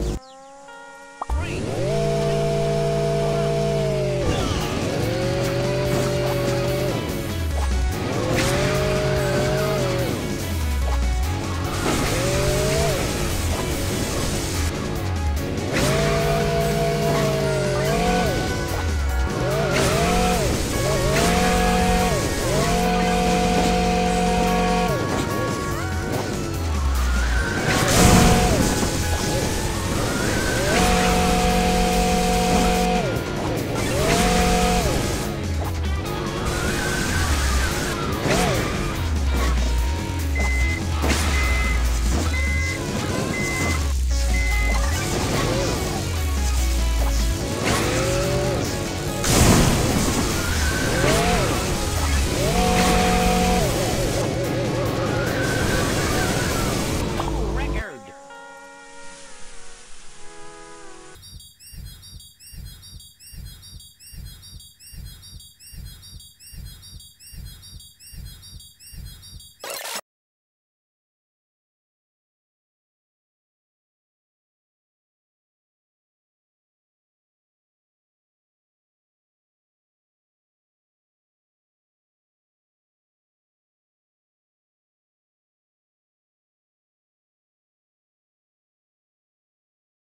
you